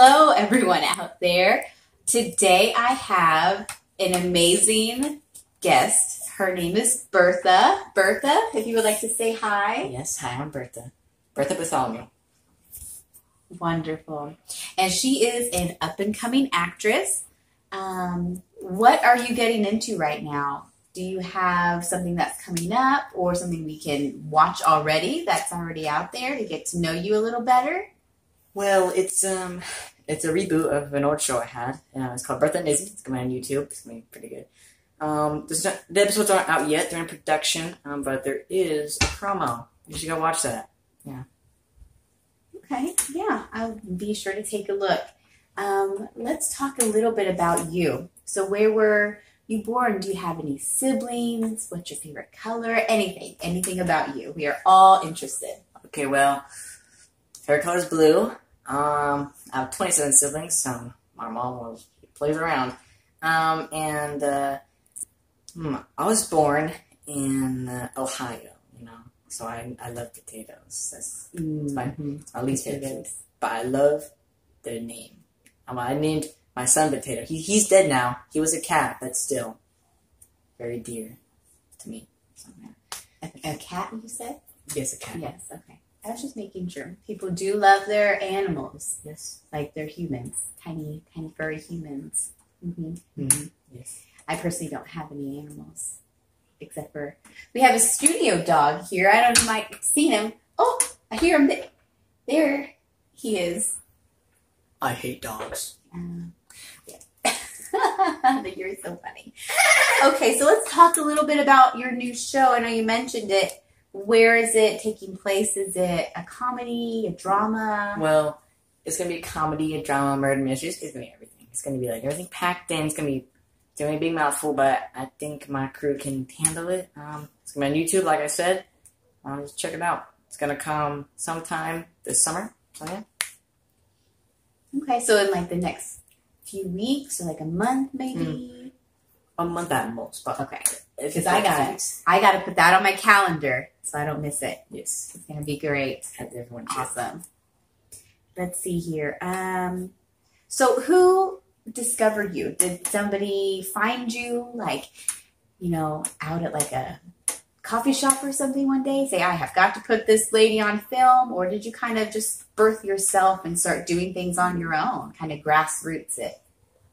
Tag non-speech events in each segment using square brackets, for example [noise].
Hello, everyone out there. Today I have an amazing guest. Her name is Bertha. Bertha, if you would like to say hi. Yes, hi, I'm Bertha. Bertha Bartholomew. Wonderful. And she is an up and coming actress. Um, what are you getting into right now? Do you have something that's coming up or something we can watch already that's already out there to get to know you a little better? Well, it's um, it's a reboot of an old show I had. Uh, it's called Bertha and Izzy. It's coming on YouTube. It's gonna be pretty good. Um, not, the episodes aren't out yet. They're in production, um, but there is a promo. You should go watch that. Yeah. Okay, yeah, I'll be sure to take a look. Um, let's talk a little bit about you. So, where were you born? Do you have any siblings? What's your favorite color? Anything, anything about you. We are all interested. Okay, well, hair color is blue. Um, I have 27 siblings, so my mom was plays around. Um, and uh, hmm, I was born in uh, Ohio, you know, so I, I love potatoes. That's my, my least favorite food. But I love their name. Um, I named my son Potato. He, he's dead now. He was a cat, but still very dear to me. So, yeah. A, a cat, you said? Yes, a cat. Yes, okay. I was just making sure. People do love their animals, Yes. like they're humans, tiny, tiny furry humans. hmm Mhm. Yes. I personally don't have any animals, except for we have a studio dog here. I don't know if you might have seen him. Oh, I hear him. There he is. I hate dogs. Um, yeah. [laughs] You're so funny. Okay, so let's talk a little bit about your new show. I know you mentioned it. Where is it taking place? Is it a comedy, a drama? Well, it's gonna be a comedy, a drama, murder mystery. It's gonna be everything. It's gonna be like everything packed in. It's gonna be it's gonna be a big mouthful, but I think my crew can handle it. Um, it's gonna be on YouTube, like I said. Um, just check it out. It's gonna come sometime this summer. So yeah. Okay, so in like the next few weeks or like a month, maybe. A month at most, but Okay, because I got. I got to put that on my calendar so I don't miss it. Yes, It's gonna be great. Awesome. Let's see here. Um, so who discovered you? Did somebody find you, like, you know, out at like a coffee shop or something one day? Say, I have got to put this lady on film, or did you kind of just birth yourself and start doing things on your own, kind of grassroots it?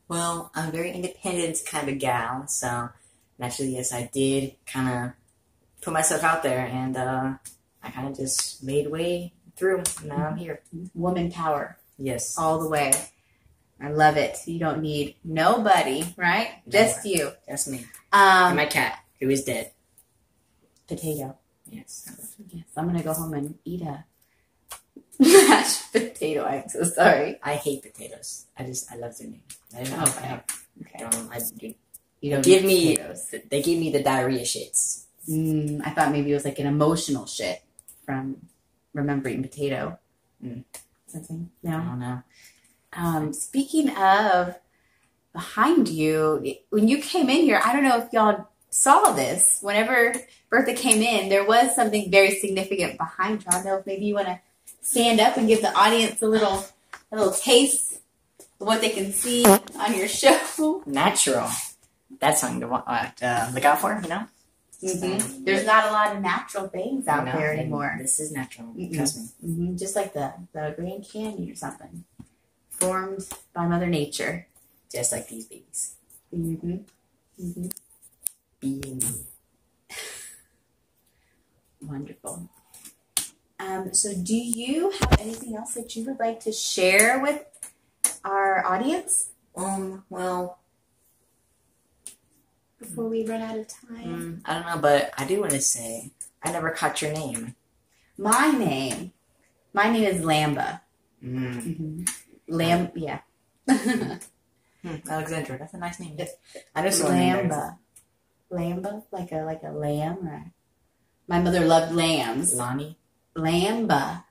Well, I'm a very independent kind of gal, so naturally, yes, I did kind of put myself out there, and uh, I kind of just made way through. Now I'm here. Woman power Yes. all the way. I love it. You don't need nobody, right? Just you. That's me. and Um, my cat, who is dead. potato. Yes. Yes, I'm gonna go home and eat a [laughs] mashed potato. I'm so sorry. I hate potatoes. I just, I love their name. I don't know. Okay. I Okay. don't, I, you- You don't Give me- potatoes. they give me the diarrhea shits. Mm, I thought maybe it was like an emotional shit from remembering potato. Mm. Something. I don't know. Um, speaking of behind you, when you came in here, I don't know if y'all saw this. Whenever Bertha came in, there was something very significant behind her. I don't know if maybe you want to stand up and give the audience a little, a little taste of what they can see on your show. Natural. That's something to uh, uh, look out for, you know? Hmm There's not a lot of natural things out You there anymore. This is natural. Mm-mm. Trust me. hmm Just like the, the Grand Canyon or something, formed by Mother Nature. Just like these babies. Mm-hmm. Mm-hmm. B and [laughs] Wonderful. Um, so, do you have anything else that you would like to share with our audience Um, well, before we run out of time? mm, I don't know, but I do want to say I never caught your name. My name, my name is Lamba. Mm. Mm-hmm. Lam, yeah. Hmm, Alexandra, that's a nice name. I know someone named. Lamba, Lamba, like a like a lamb. Or my mother loved lambs. Lonnie. Lamba.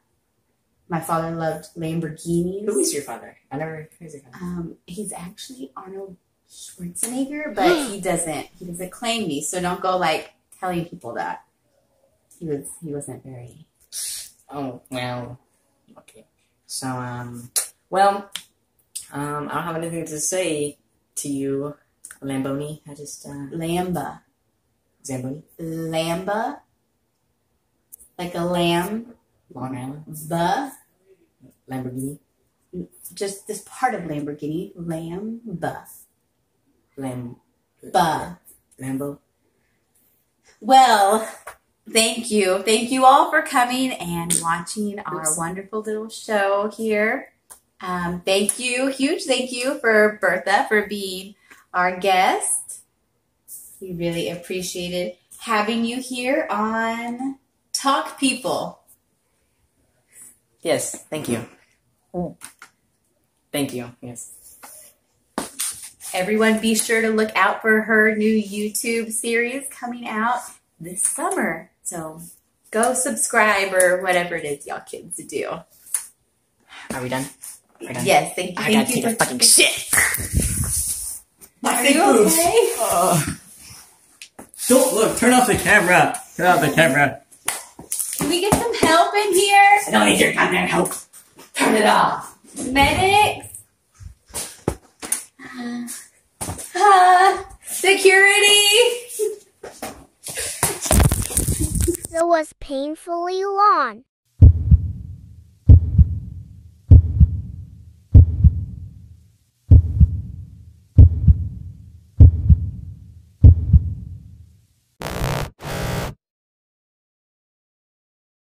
My father loved Lamborghinis. Who is your father? I never. Who's your father? Um, he's actually Arnold Schwarzenegger, but he doesn't. He doesn't claim me, so don't go like telling people that. He was. He wasn't very. Oh well. Okay. So um. Well, Um, I don't have anything to say to you, Lamboni. I just uh, Lamba. Zamboni, Lamba. Like a lamb. Long Island, Ba. Lamborghini, Just this part of Lamborghini. Lamba. Lam, Ba. Lambo. Well, thank you. Thank you all for coming and watching our Oops. wonderful little show here. Um, thank you. Huge thank you for Bertha for being our guest. We really appreciated having you here on Talk People. Yes, thank you. Thank you. Yes. Everyone, be sure to look out for her new YouTube series coming out this summer. So go subscribe or whatever it is y'all kids do. Are we done? We're done. Yes, thank you. I Thank gotta you take a for fucking shit. My Are you okay? Uh, don't look. Turn off the camera. Turn off the camera. Can we get some help in here? I don't need your goddamn help. Turn it off. Medics? Uh, security? It was painfully long.